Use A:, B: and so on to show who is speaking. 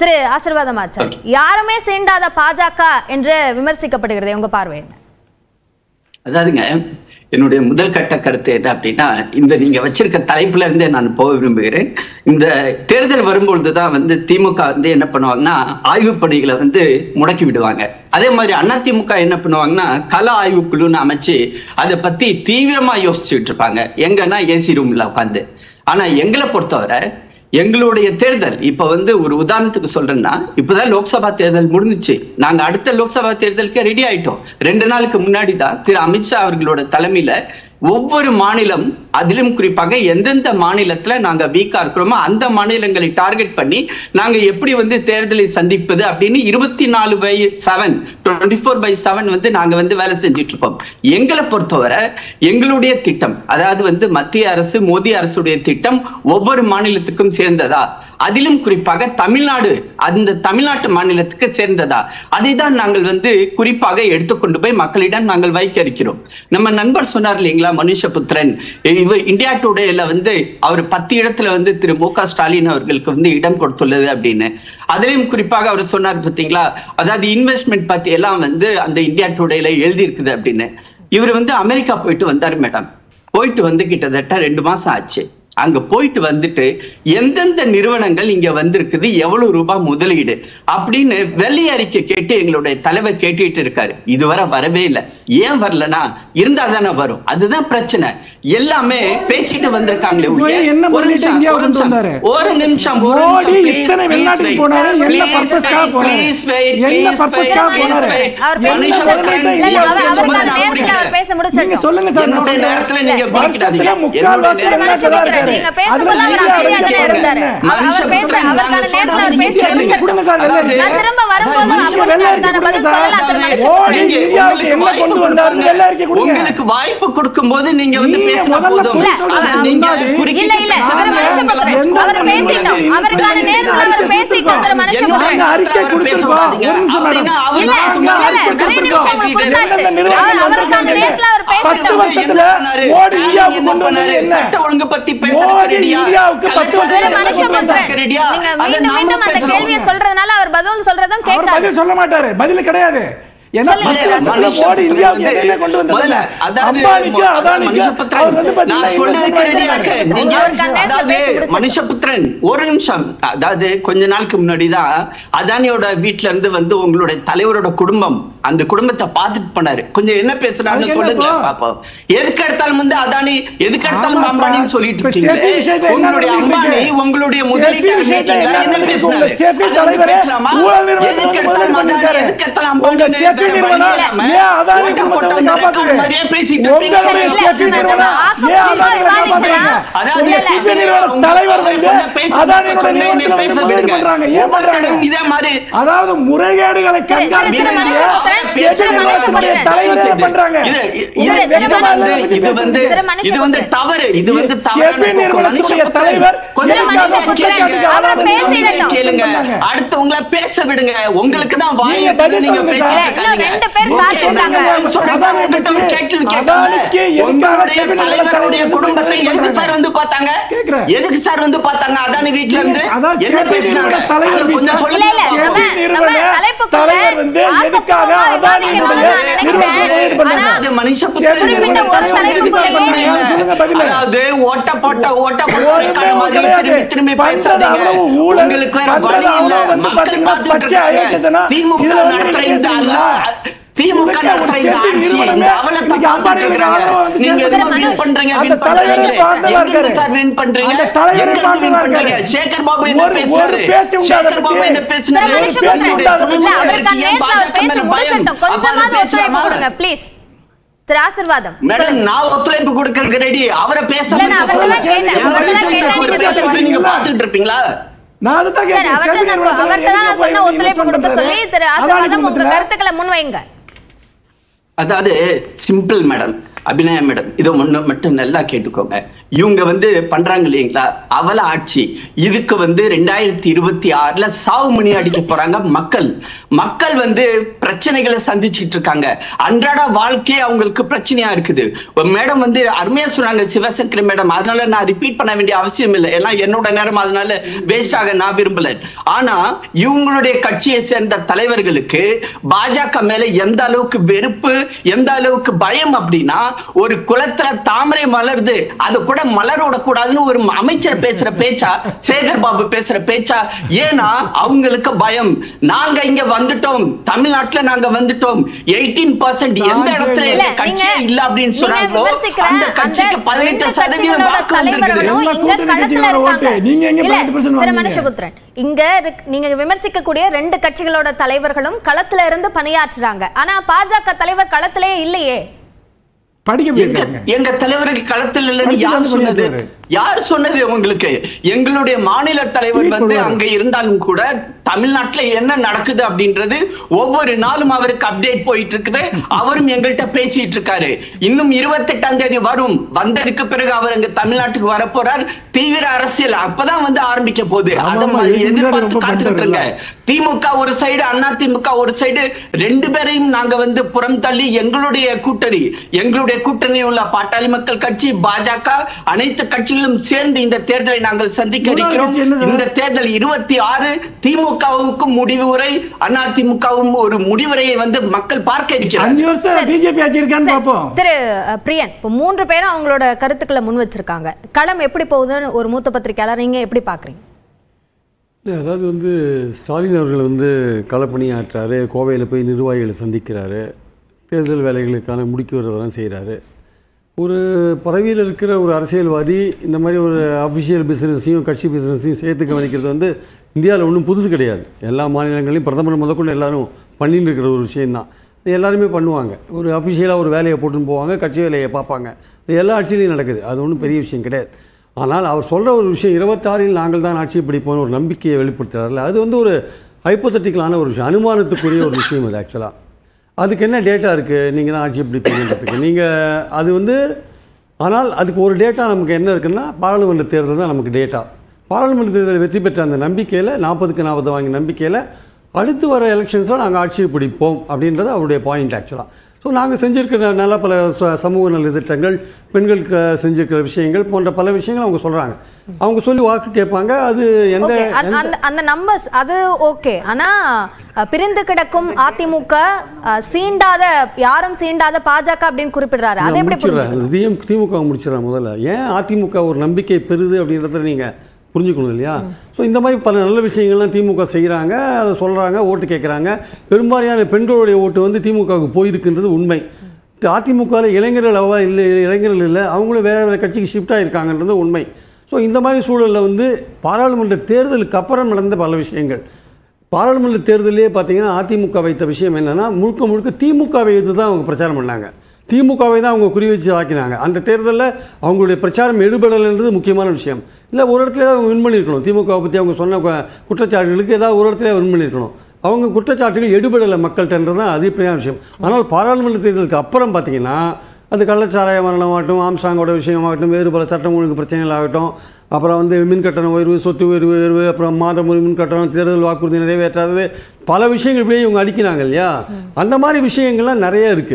A: திரு ஆசீர்வாதம் ஆச்சாரி யாருமே சீண்டாத பாஜக என்று விமர்சிக்கப்படுகிறது உங்க பார்வை என்ன?
B: அதாவதுங்க என்னுடைய முதல் கட்ட கருத்து என்ன அப்படின்னா இந்த நீங்க வச்சிருக்க தலைப்புல இருந்தே நான் போக விரும்புகிறேன். இந்த தேர்தல் வரும்பொழுதுதான் வந்து திமுக வந்து என்ன பண்ணுவாங்கன்னா ஆய்வு பணிகளை வந்து முடக்கி விடுவாங்க. அதே மாதிரி அதிமுக என்ன பண்ணுவாங்கன்னா கல ஆய்வு குழுன்னு அமைச்சு அதை பத்தி தீவிரமா யோசிச்சுட்டு இருப்பாங்க. எங்கன்னா ஏசி ரூம்ல உட்காந்து ஆனா எங்களை பொறுத்தவரை எங்களுடைய தேர்தல் இப்ப வந்து ஒரு உதாரணத்துக்கு சொல்றேன்னா இப்பதான் லோக்சபா தேர்தல் முடிஞ்சுச்சு. நாங்க அடுத்த லோக்சபா தேர்தலுக்கு ரெடி ஆயிட்டோம். ரெண்டு நாளுக்கு முன்னாடி தான் திரு அமித்ஷா அவர்களோட தலைமையில ஒவ்வொரு மாநிலம் அதிலும் குறிப்பாக எந்தெந்த மாநிலத்துல நாங்க வீக்கா இருக்கிறோமோ அந்த மாநிலங்களை டார்கெட் பண்ணி நாங்க எப்படி வந்து தேர்தலை சந்திப்பது அப்படின்னு இருபத்தி நாலு by seven twenty four by seven வந்து நாங்க வந்து வேலை செஞ்சுட்டு இருக்கோம் எங்களை பொறுத்தவரை எங்களுடைய திட்டம் அதாவது வந்து மத்திய அரசு மோடி அரசுடைய திட்டம் ஒவ்வொரு மாநிலத்துக்கும் சேர்ந்ததா? அதிலும் குறிப்பாக தமிழ்நாடு அந்த தமிழ்நாட்டு மாநிலத்துக்கு சேர்ந்ததா? அதை தான் நாங்கள் வந்து குறிப்பாக எடுத்துக்கொண்டு போய் மக்களிடம் நாங்கள் வைக்க இருக்கிறோம். நம்ம நண்பர் சொன்னார் இல்லைங்களா மனுஷபுத்திரன்? இவர் இந்தியா டுடேல வந்து அவர் பத்து இடத்துல வந்து திரு மு க ஸ்டாலின் அவர்களுக்கு வந்து இடம் கொடுத்துள்ளது அப்படின்னு. அதிலையும் குறிப்பாக அவர் சொன்னார் பார்த்தீங்களா அதாவது இன்வெஸ்ட்மெண்ட் பத்தி எல்லாம் வந்து அந்த இந்தியா டுடேல எழுதி இருக்குது அப்படின்னு. இவர் வந்து அமெரிக்கா போயிட்டு வந்தாரு மேடம் போயிட்டு வந்து கிட்டத்தட்ட ரெண்டு மாசம் ஆச்சு. அங்க போயிட்டு வந்துட்டு எந்தெந்த நிறுவனங்கள் இங்க வந்திருக்குது எவ்வளவு ரூபாய் முதலீடு அப்படின்னு வெள்ளை அறிக்கை கேட்டு எங்களுடைய தலைவர் கேட்டுட்டு இருக்காரு. இதுவரை வரவே இல்லை. ஏன் வரலனா இருந்தா தானே வரும். அதுதான் பிரச்சனை. எல்லாமே பேசிட்டு வந்திருக்காங்களே ஒரு நிமிஷம்,
A: பேச முடிச்சட்டும்
C: சொல்லுங்க சார்.
B: நேரத்துல நீங்க
C: இருக்காரு.
A: நீங்க பேசும்போது அவர் அமைதியா தானே இருந்தாரு. அவர் அவருக்கான நேரத்துல அவர் பேசி. நான் திரும்ப வரும்போது பதில் சொல்லலாம்
C: இந்தியாவுக்கு என்ன
B: உங்களுக்கு
C: கொண்டு
B: வாய்ப்பு
C: வந்தாருன்னு வெள்ளை அறிக்கை கொடுங்க.
B: உங்களுக்கு வாய்ப்பு கொடுக்கும்போது நீங்க வந்து பேசினா போதும் நீங்க
A: இல்ல இல்ல மனுஷபுத்திரன் அவர் பேசிட்டோம் அவருக்கான நேரத்துல பேசிட்டோம். மனுஷபுத்திரன்
C: நாங்க அறிக்கை கொடுத்திருக்கோம். ஒரு நிமிஷம் மேடம்.
A: இல்ல
C: நாங்க
A: இல்ல
C: அறிக்கை
A: நிறைய நிமிஷம்
C: கொடுத்திருக்கோம்.
A: உங்களுக்கு கொடுத்தாச்சு
C: எந்தெந்த நிறுவனங்கள்
A: அவர் அவருக்கான? நேரத்துல பேசிட்டோம்
C: வருஷத்துல மோடி இந்தியாவுக்கு கொண்டு வந்தது என்ன?
B: ஒழுங்கு பத்தி
A: சொல்றதுனால அவர் பதில் சொல்றதும்
C: அவர்
A: கேட்காது.
C: பதில் சொல்ல மாட்டாரு. பதில் கிடையாது.
B: மனுஷபுத்திரன். ஒரு நிமிஷம். அதாவது கொஞ்ச நாளுக்கு முன்னாடி தான் அதானியோட வீட்ல இருந்து வந்து உங்களுடைய தலைவரோட குடும்பம் அந்த குடும்பத்தை பார்த்துட்டு போனாரு. கொஞ்சம் என்ன பேசுறாங்கன்னு சொல்லுங்க? பாப்போம். எதுக்கு எடுத்தாலும் வந்து அதானி எதுக்கு எடுத்தாலும். அம்பானின்னு சொல்லிட்டு உங்களுடைய அம்பானி? உங்களுடைய
C: சேஃபி
B: முதலீட்டை
C: விஷயத்துல
B: அறிவிக்கீங்களா?
C: என்ன நிறுவனத்துக்கு
B: எதுக்கு எடுத்தாலும். எதுக்கு அம்பானி
C: சேஃபி நிறுவனம் ஏன் அதானி உங்களுடைய. சேஃபி நிறுவனம் ஏன் அதானி காப்பாத்துறாங்க?
B: அதாவது
C: உங்க
A: இல்ல,
C: சேஃபி நிறுவன தலைவர் வந்து அதானியோட நிறுவனத்துல வந்து முதலீடு பண்றாங்க ஏன் பண்றாங்க
B: இதே மாதிரி
C: அதாவது முறைகேடுகளை
A: திரு- திரு
C: கண்காணிக்க
A: மனுஷபுத்திரன்,
C: சேஃபி
A: திரு
C: நிறுவனத்துடைய
A: மனுஷபுத்திரன்.
C: தலைவர் என்ன பண்றாங்க
B: இது இது
C: உங்களுக்கு
A: திரு
C: வெட்கமா இல்ல
A: மனுஷபுத்திரன்.
C: இதை பத்தி
B: இது வந்து
C: பேசுறதுக்கு?
A: திரு மனுஷபுத்திரன்.
B: இது வந்து தவறு இது வந்து போக்கு.
C: நிறுவனத்துடைய தலைவர்.
B: கேளுங்க
C: பண்ணாங்க?
B: அடுத்து உங்களை பேச விடுங்க உங்களுக்கு தான் வாய்
C: நீங்க
B: இருக்குது,
A: ரெண்டு பேர்
C: செவிலியர்
B: தலைவருடைய
C: தலைவர்
B: குடும்பத்தை எதுக்கு சார் வந்து பார்த்தாங்க?
C: கேக்குறேன்.
B: எதுக்கு சார் வந்து பார்த்தாங்க? அதானி வீட்ல இருந்து?
C: அதான்
B: என்ன பேசினாங்க? கொஞ்சம்
C: வீட்டுல-
A: இல்ல, இல்ல,
B: சொல்லுங்க
A: நம்ம-
C: சேஃபி நிறுவன
A: நம்ம தலைப்புக்குள்ள
C: தலைவர் வந்து எதுக்காக
A: ஆக்கப்பூர்வமா
C: அதானியுடைய
A: விவாதிக்கணும்னு நான் நினைக்கிறேன்.
C: நிறுவனத்தை முதலீடு பண்ணாங்க?
A: ஆனா,
B: அது மனுஷபுத்திரன்
C: சேஃபி
A: குறிப்பிட்ட
C: நிறுவன
A: ஒரு
C: தலைவர் எதுக்காக
A: தலைப்புக்குள்ளேயே
C: பண்ணாங்க? சொல்லுங்க பதில்
B: அதாவது ஓட்ட போட்ட ஓட்ட போட்ட. திரும்பி பேசாதீங்க உங்களுக்கு வேற வழி இல்ல மக்கள் பார்த்துட்டு
C: பச்சை
B: இருக்காங்க. திமுக நடத்துற
C: நீங்க
B: இந்த? அல்ல திமுக பேசுறாரு
C: ஒரு பேச்சு உண்டா அதை
B: சேகர் பாபு
C: பத்தி?
B: என்ன பேசுறாரு
A: திரு
C: ஒரு
A: மனுஷபுத்திரன்,
C: பேச்சு உண்டா அதை
A: இல்ல,
C: பத்தி?
A: அவருக்கான நேரத்துல அவர்
B: பாஜக
A: பேசி
B: மேல பயம்.
A: முடிச்சிட்டோம்.
B: அப்ப
A: கொஞ்சமாவது
B: அதை
A: ஒத்துழைப்பு
B: பேசலாமா?
A: கொடுங்க ப்ளீஸ் திரு ஆசிர்வாதம்
B: மேடம். நான் ஒத்துழைப்பு கொடுக்கறதுக்கு ரெடி அவரை பேச
A: நீங்க
B: பாத்துட்டு இருப்பீங்களா
C: நான்
A: தான் தான் சொன்ன ஒத்துழைப்பு கொடுக்க சொல்லி
C: பண்றாரு?
A: திரு
C: அதானி
A: ஆசிர்வாதம் உங்க கருத்துக்களை முன்வைங்க
B: அதாவது சிம்பிள் மேடம் அபிநயா மேடம் இதை ஒண்ணு மட்டும் நல்லா கேட்டுக்கோங்க இவங்க வந்து பண்றாங்க இல்லைங்களா? அவல ஆட்சி. இதுக்கு வந்து ரெண்டாயிரத்தி இருபத்தி ஆறுல சாவு மணி அடிக்க போறாங்க மக்கள். மக்கள் வந்து பிரச்சனைகளை சந்திச்சுட்டு இருக்காங்க. அன்றாட வாழ்க்கையே அவங்களுக்கு பிரச்சனையா இருக்குது. மேடம் வந்து அருமையா சொன்னாங்க சிவசங்கர் மேடம் அதனால நான் ரிப்பீட் பண்ண வேண்டிய அவசியம் இல்லை. ஏன்னா என்னோட நேரம் அதனால வேஸ்ட் ஆக நான் விரும்பல. ஆனா இவங்களுடைய கட்சியை சேர்ந்த தலைவர்களுக்கு பாஜக மேல எந்த அளவுக்கு வெறுப்பு எந்த அளவுக்கு பயம் அப்படின்னா ஒரு குளத்துல தாமரை மலருது. அது கூட மலரோட கூடாதுன்னு ஒரு அமைச்சர் பேசுற பேச்சா சேகர் பாபு பேசுற பேச்சா ஏன்னா அவங்களுக்கு பயம். நாங்க இங்க வந்துட்டோம். தமிழ்நாட்டுல நாங்க வந்துட்டோம். எயிட்டீன் பர்சன்ட் எந்த இடத்துல கட்சியே இல்ல அப்படின்னு
A: விமர்சிக்கிற
B: அந்த கட்சிக்கு பதினெட்டு சதவீதம் வாக்கு
C: எல்லா
A: இங்க.
C: நீங்க எங்க
A: இல்ல,
C: 18%
A: திரு
C: வாங்குனீங்க?
A: மனுஷபுத்திரன் இங்க இருக்- நீங்க விமர்சிக்கக்கூடிய ரெண்டு கட்சிகளோட தலைவர்களும் களத்துல இருந்து பணியாற்றுறாங்க. ஆனா பாஜக தலைவர் களத்திலே இல்லையே.
C: படிக்க
B: எங்க தலைவருக்கு களத்தில் இல்லைன்னு யார் சொன்னது. யார் சொன்னது உங்களுக்கு? எங்களுடைய மாநில தலைவர் வந்து. அங்க இருந்தாலும் கூட தமிழ்நாட்டுல என்ன நடக்குது அப்படின்றது ஒவ்வொரு நாளும் அவருக்கு அப்டேட் போயிட்டு இருக்குது அவரும் எங்கள்கிட்ட பேசிட்டு இருக்காரு இன்னும் இருபத்தெட்டாம் தேதி வரும். வந்ததுக்கு பிறகு அவர் அங்க தமிழ்நாட்டுக்கு வரப்போறார். தீவிர அரசியல் அப்பதான் வந்து ஆரம்பிக்க போகுது. அதை மாதிரி எதிர்பார்த்து காத்துக்கிட்டு இருங்க. திமுக ஒரு சைடு அண்ணா திமுக ஒரு சைடு ரெண்டு பேரையும் நாங்க வந்து புறம் தள்ளி எங்களுடைய கூட்டணி எங்களுடைய கூட்டணி உள்ள பாட்டாளி மக்கள் கட்சி பாஜக அனைத்து கட்சிகளும் சேர்ந்து இந்த தேர்தலை நாங்கள் சந்திக்க இருக்கிறோம்? இந்த தேர்தல் இருபத்தி ஆறு திமுகவுக்கும் முடிவு உரை அண்ணா திமுகவும் ஒரு முடிவுரையை வந்து மக்கள் பார்க்க இருக்கிறார்
A: திரு பிரியன் இப்போ மூன்று பேரும் அவங்களோட கருத்துக்களை முன் வச்சிருக்காங்க. களம் எப்படி போகுதுன்னு ஒரு மூத்த பத்திரிக்கையாளர் நீங்க எப்படி பாக்குறீங்க?
D: இல்லை அதாவது வந்து ஸ்டாலின் அவர்கள் வந்து களப்பணியாற்றாரு கோவையில் போய் நிர்வாகிகளை சந்திக்கிறாரு தேர்தல் வேலைகளுக்கான முடுக்கி வரதெல்லாம் செய்கிறாரு ஒரு பதவியில் இருக்கிற ஒரு அரசியல்வாதி இந்த மாதிரி ஒரு அஃபிஷியல் பிஸ்னஸையும் கட்சி பிஸ்னஸையும் சேர்த்து கவனிக்கிறது வந்து இந்தியாவில் ஒன்றும் புதுசு கிடையாது. எல்லா மாநிலங்களையும் பிரதமர் முதற்கொண்டு எல்லாரும் பண்ணிட்டு இருக்கிற ஒரு விஷயந்தான் எல்லாருமே பண்ணுவாங்க. ஒரு அஃபிஷியலாக ஒரு வேலையை போட்டுன்னு போவாங்க கட்சி வேலையை பார்ப்பாங்க. இது எல்லா ஆட்சியிலையும் நடக்குது. அது ஒன்றும் பெரிய விஷயம் கிடையாது. ஆனால் அவர் சொல்கிற ஒரு விஷயம் இருபத்தாறில் நாங்கள் தான் ஆட்சியை பிடிப்போம்னு ஒரு நம்பிக்கையை வெளிப்படுத்துகிறார்கள் அது வந்து ஒரு ஹைப்போத்தட்டிக்கலான ஒரு விஷயம் அனுமானத்துக்குரிய ஒரு விஷயம் அது ஆக்சுவலாக அதுக்கு என்ன டேட்டா இருக்குது நீங்கள் தான் ஆட்சியை பிடிப்பீங்கன்றதுக்கு நீங்கள் அது வந்து ஆனால் அதுக்கு ஒரு டேட்டா நமக்கு என்ன இருக்குன்னா பாராளுமன்ற தேர்தல் தான் நமக்கு டேட்டா பாராளுமன்ற தேர்தலில் வெற்றி பெற்ற அந்த நம்பிக்கையில் நாற்பதுக்கு நாற்பது வாங்கிய நம்பிக்கையில் அடுத்து வர எலெக்ஷன்ஸில் நாங்கள் ஆட்சியை பிடிப்போம் அப்படின்றது அவருடைய பாயிண்ட் ஆக்சுவலாக ஸோ நாங்கள் செஞ்சிருக்கிற நல்ல பல சமூக நல திட்டங்கள் பெண்களுக்கு செஞ்சிருக்கிற விஷயங்கள் போன்ற பல விஷயங்கள் அவங்க சொல்கிறாங்க அவங்க சொல்லி வாக்கு கேட்பாங்க. அது எந்த
A: அந்த நம்பர்ஸ் அது ஓகே. ஆனா பிரிந்து கிடக்கும் அதிமுக சீண்டாத யாரும் சீண்டாத பாஜக அப்படின்னு குறிப்பிடுறாரு. அதை எப்படி
D: முடிச்சிடுறேன்
A: புரிஞ்சுக்கணும்?
D: இதையும் திமுக முடிச்சிடறேன் முதல்ல? ஏன் அதிமுக ஒரு நம்பிக்கை பெறுது அப்படின்றத நீங்கள் புரிஞ்சுக்கணும் இல்லையா? ஸோ இந்த மாதிரி பல நல்ல விஷயங்கள்லாம் திமுக செய்கிறாங்க அதை சொல்கிறாங்க ஓட்டு கேட்குறாங்க பெரும்பாலான பெண்களுடைய ஓட்டு வந்து திமுகவுக்கு போயிருக்குன்றது உண்மை. அதிமுகவில் இளைஞர்கள் அவ்வளோ இல்லை இளைஞர்கள் இல்லை அவங்களும் வேறு வேறு கட்சிக்கு ஷிஃப்ட் ஆகிருக்காங்கன்றது உண்மை. ஸோ இந்த மாதிரி சூழலில் வந்து பாராளுமன்ற தேர்தலுக்கு அப்புறம் நடந்த பல விஷயங்கள். பாராளுமன்ற தேர்தலே பார்த்தீங்கன்னா அதிமுக வைத்த விஷயம் என்னென்னா முழுக்க முழுக்க திமுகவை எதிர்த்து தான் அவங்க பிரச்சாரம் பண்ணாங்க. திமுகவை தான் அவங்க குறி வச்சு ஆக்கினாங்க. அந்த தேர்தலில் அவங்களுடைய பிரச்சாரம் எடுபடலைன்றது முக்கியமான விஷயம். இல்லை ஒரு இடத்துல அவங்க வின் பண்ணியிருக்கணும் திமுகவை பற்றி அவங்க சொன்ன குற்றச்சாட்டுகளுக்கு ஏதாவது ஒரு இடத்துல வின் பண்ணியிருக்கணும் அவங்க குற்றச்சாட்டுகள் எடுபடலை மக்கள்கிட்டன்றது தான் அதிகப்படியான விஷயம். ஆனால் பாராளுமன்ற தேர்தலுக்கு அப்புறம் பார்த்தீங்கன்னா அது கள்ளச்சாராய மரணமாகட்டும் ஆம்சாங்கோட விஷயமாகட்டும் வேறு பல சட்டம் ஒழுங்கு பிரச்சனைகள் ஆகட்டும் அப்புறம் வந்து மின் கட்டணம் உயர்வு சொத்து உயர்வு உயர்வு அப்புறம் மாதம் ஒரு மின் கட்டணம் தேர்தல் வாக்குறுதி நிறைவேற்றாதது பல விஷயங்கள் இப்படியே இவங்க அடிக்கிறாங்க இல்லையா? அந்த மாதிரி விஷயங்கள்லாம் நிறைய இருக்குது